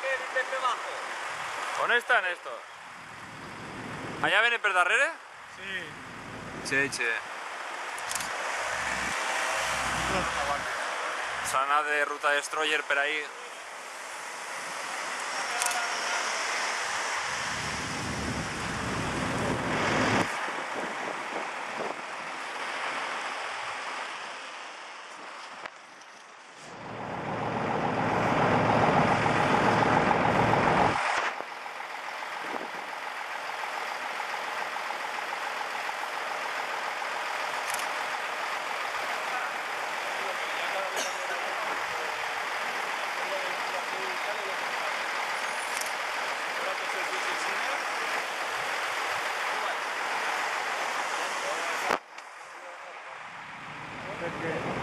Kevin desde abajo. ¿Dónde están estos? ¿Allá viene Perdarrere? Sí. Che, che. Sana de ruta de destroyer por ahí. great.